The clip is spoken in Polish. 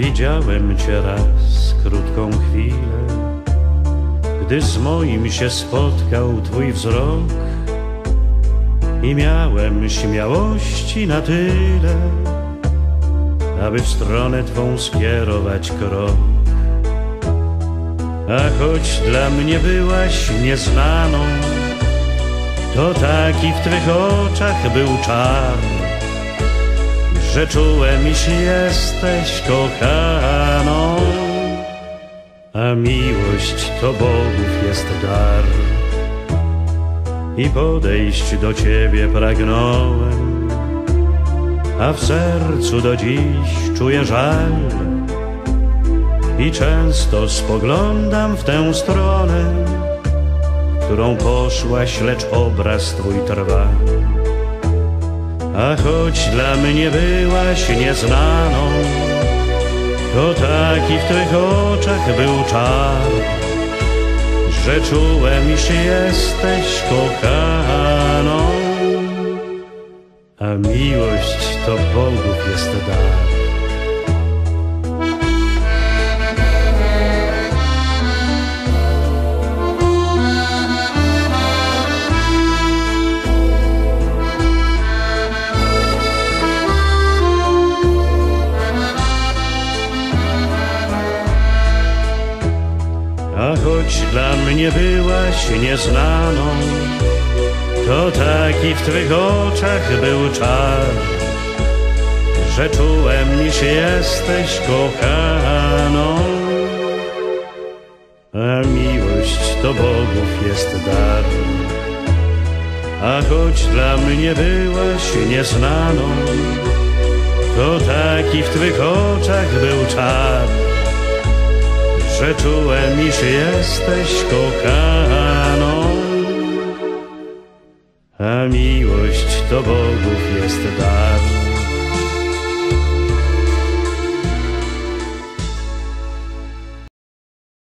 Widziałem cię raz krótką chwilę, gdy z moim się spotkał twój wzrok i miałem śmiałości na tyle, aby w stronę twą skierować krok. A choć dla mnie byłaś nieznaną, to taki w twych oczach był czar, że czułem, iż jesteś kochaną, a miłość to Bogów jest dar. I podejść do Ciebie pragnąłem, a w sercu do dziś czuję żal. I często spoglądam w tę stronę, którą poszłaś, lecz obraz Twój trwa. A choć dla mnie byłaś nieznaną, to taki w Twych oczach był czar, że czułem, iż jesteś kochaną, a miłość to Bogów jest dar. Choć dla mnie byłaś nieznaną, to taki w Twych oczach był czar, że czułem, iż jesteś kochaną. A miłość to Bogów jest dar. A choć dla mnie byłaś nieznaną, to taki w Twych oczach był czar, że czułem, iż jesteś kochaną. A miłość to Bogów jest dar.